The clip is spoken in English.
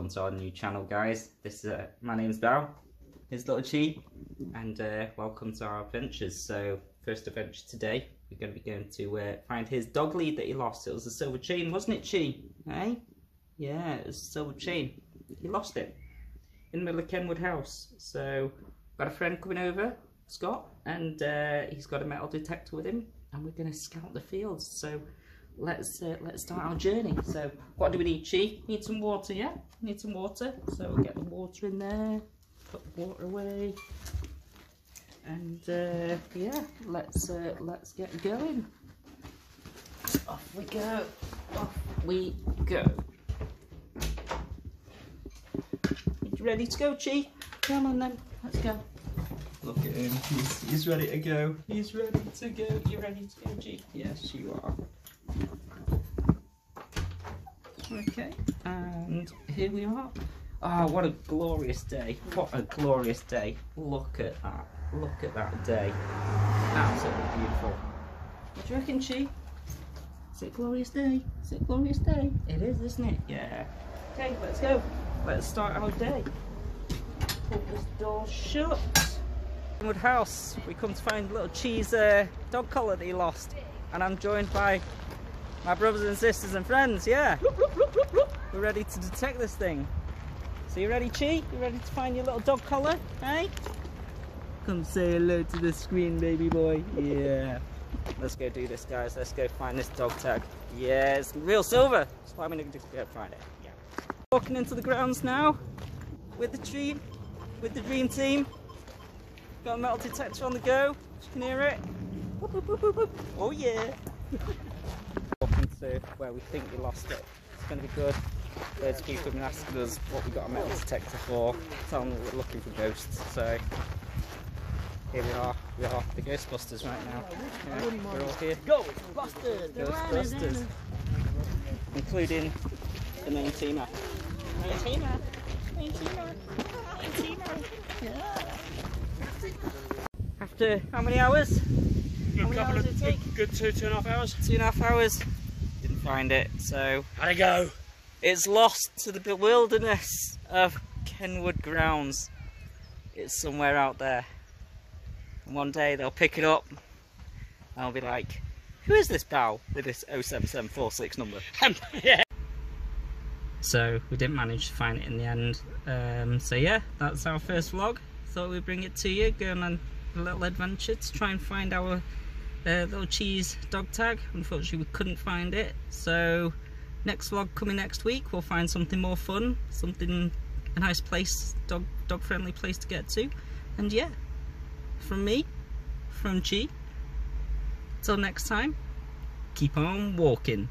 Welcome to our new channel, guys. This is uh, my name's Bao. Here's little Qi, and uh, welcome to our adventures. So, first adventure today, we're going to be going to uh, find his dog lead that he lost. It was a silver chain, wasn't it, Qi? Hey, yeah, it was a silver chain. He lost it in the middle of Kenwood House. So, got a friend coming over, Scott, and uh, he's got a metal detector with him, and we're going to scout the fields. So let's uh, let's start our journey. So what do we need, Qi? Need some water, yeah? Need some water. So we'll get the water in there. Put the water away. And uh, yeah, let's uh, let's get going. Off we go. Off we go. You ready to go, Qi? Come on then. Let's go. Look at him. He's, he's ready to go. He's ready to go. You ready to go, Chi? Yes, you are. Okay, and here we are. Ah, oh, what a glorious day. What a glorious day. Look at that. Look at that day. Absolutely beautiful. What do you reckon, Qi? Is it a glorious day? Is it a glorious day? It is, isn't it? Yeah. Okay, let's go. Let's start our day. Put this door shut. Wood House. We come to find little Qi's uh, dog collar that he lost. And I'm joined by my brothers and sisters and friends, yeah. We're ready to detect this thing. So you ready, Qi? You ready to find your little dog collar, hey? Come say hello to the screen, baby boy. Yeah. Let's go do this, guys. Let's go find this dog tag. Yeah, it's real silver. That's why I'm gonna go find it. Yeah. Walking into the grounds now with the dream, with the dream team. Got a metal detector on the go. You can hear it. Oh yeah. to where we think we lost it. It's going to be good. Loads of people have been asking us what we got a metal detector for, tell them we're looking for ghosts. So here we are, we are the Ghostbusters right now. Yeah, we're all here. Ghostbusters! Ghostbusters! Including the main teamer. Main teamer! Main teamer! Main teamer! Yeah! After how many hours? Good, How many couple hours of, did it take? good two, two and a half hours. Two and a half hours. Didn't find it, so How'd it go? It's lost to the wilderness of Kenwood Grounds. It's somewhere out there. And one day they'll pick it up and I'll be like, who is this pal with this 07746 number? yeah. So we didn't manage to find it in the end. Um, so yeah, that's our first vlog. Thought we'd bring it to you, going on a little adventure to try and find our uh, little Qi's dog tag. Unfortunately we couldn't find it. So next vlog coming next week we'll find something more fun, something a nice place, dog dog friendly place to get to. And yeah, from me, from G. till next time, keep on walking.